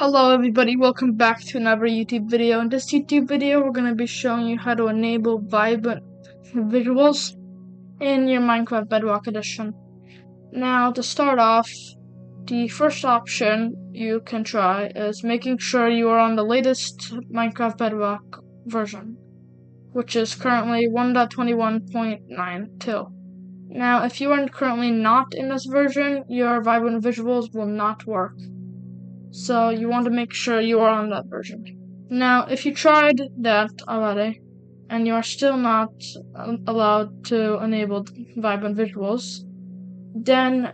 Hello everybody, welcome back to another YouTube video. In this YouTube video, we're going to be showing you how to enable vibrant visuals in your Minecraft Bedrock Edition. Now, to start off, the first option you can try is making sure you are on the latest Minecraft Bedrock version, which is currently 1.21.92. Now, if you are currently not in this version, your vibrant visuals will not work. So you want to make sure you are on that version. Now, if you tried that already, and you are still not um, allowed to enable vibrant visuals, then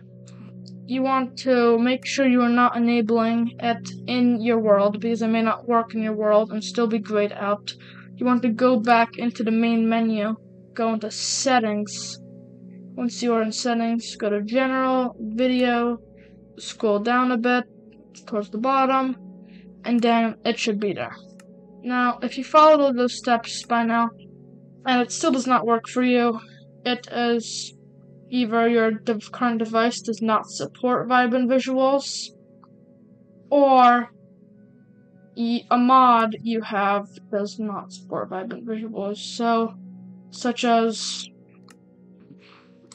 you want to make sure you are not enabling it in your world because it may not work in your world and still be grayed out. You want to go back into the main menu, go into settings. Once you are in settings, go to general, video, scroll down a bit, towards the bottom, and then it should be there. Now, if you follow those steps by now, and it still does not work for you, it is either your current device does not support vibrant visuals, or a mod you have does not support vibrant visuals. So, such as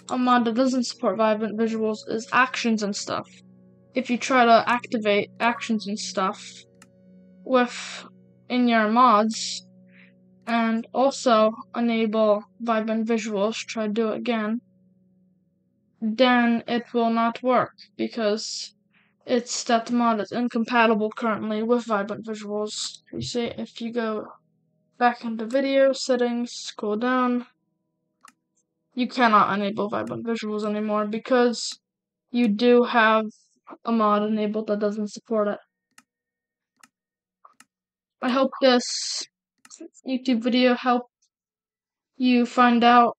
a mod that doesn't support vibrant visuals is actions and stuff if you try to activate actions and stuff with in your mods and also enable vibrant visuals, try to do it again, then it will not work because it's that the mod is incompatible currently with vibrant visuals. You see, if you go back into video settings, scroll down, you cannot enable vibrant visuals anymore because you do have a mod enabled that doesn't support it. I hope this YouTube video helped you find out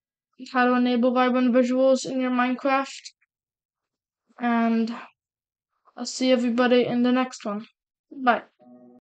how to enable vibrant visuals in your Minecraft. And I'll see everybody in the next one. Bye.